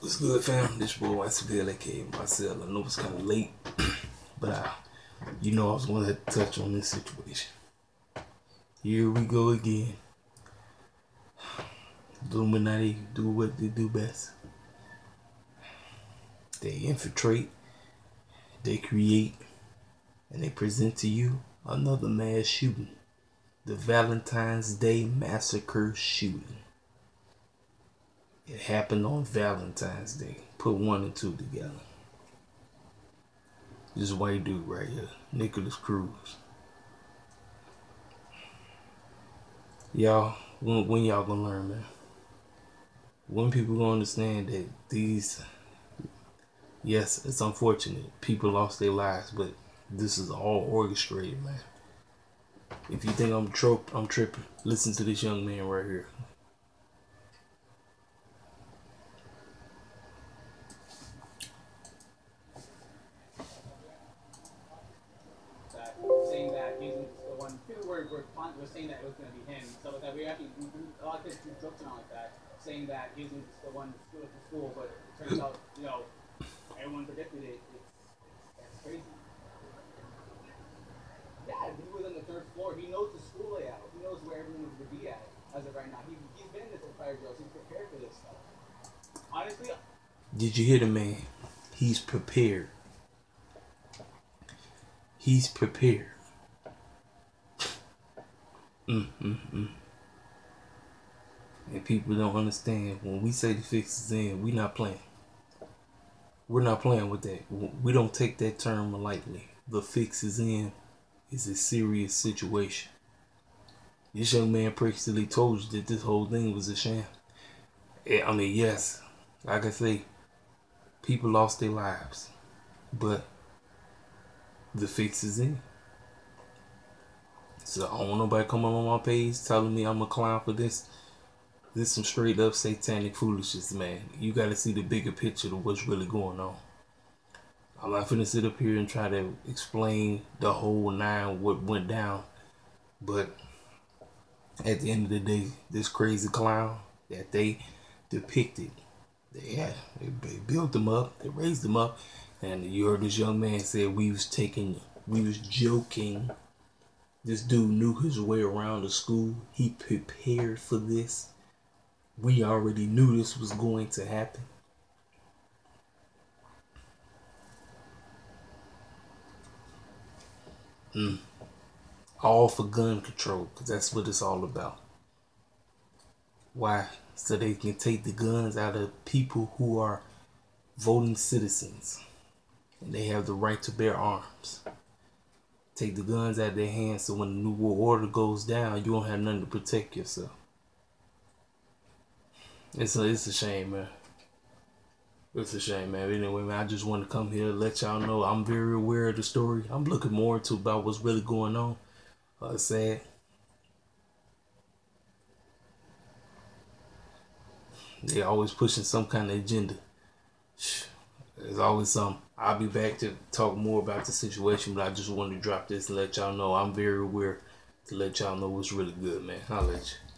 What's good, fam? This boy YCPL, aka Marcel. I know it's kind of late, but I, you know I was going to touch on this situation. Here we go again. Illuminati do what they do best. They infiltrate, they create, and they present to you another mass shooting. The Valentine's Day Massacre shooting. It happened on Valentine's Day. Put one and two together. This white dude right here, Nikolas Cruz. Y'all, when, when y'all gonna learn, man? When people gonna understand that these, yes, it's unfortunate. People lost their lives, but this is all orchestrated, man. If you think I'm trope, I'm tripping. Listen to this young man right here. Were, were saying that it was going to be him. So that we actually we, a lot of kids do jokes around like that, saying that he's the one who screwed the school. But it turns out, you know, everyone predicted it. It's, it's crazy. Yeah, he was on the third floor. He knows the school layout. He knows where everyone is going to be at as of right now. He, he's been in this five years. He's prepared for this stuff. Honestly, Did you hear the man? He's prepared. He's prepared. Mm, mm, mm. And people don't understand when we say the fix is in, we're not playing. We're not playing with that. We don't take that term lightly. The fix is in is a serious situation. This young man practically told you that this whole thing was a sham. I mean, yes, like I say, people lost their lives, but the fix is in. So I don't want nobody coming on my page telling me I'm a clown for this. This some straight up satanic foolishness, man. You got to see the bigger picture of what's really going on. I'm not finna sit up here and try to explain the whole nine what went down, but at the end of the day, this crazy clown that they depicted, they had they built them up, they raised them up, and you heard this young man say we was taking, we was joking. This dude knew his way around the school. He prepared for this. We already knew this was going to happen. Mm. All for gun control, because that's what it's all about. Why? So they can take the guns out of people who are voting citizens. And they have the right to bear arms. Take the guns out of their hands so when the New World Order goes down, you don't have nothing to protect yourself. It's a, it's a shame, man. It's a shame, man. Anyway, man, I just want to come here and let y'all know I'm very aware of the story. I'm looking more into about what's really going on. Uh, sad. They always pushing some kind of agenda. There's always some. I'll be back to talk more about the situation, but I just wanted to drop this and let y'all know I'm very aware to let y'all know what's really good, man. I'll let you.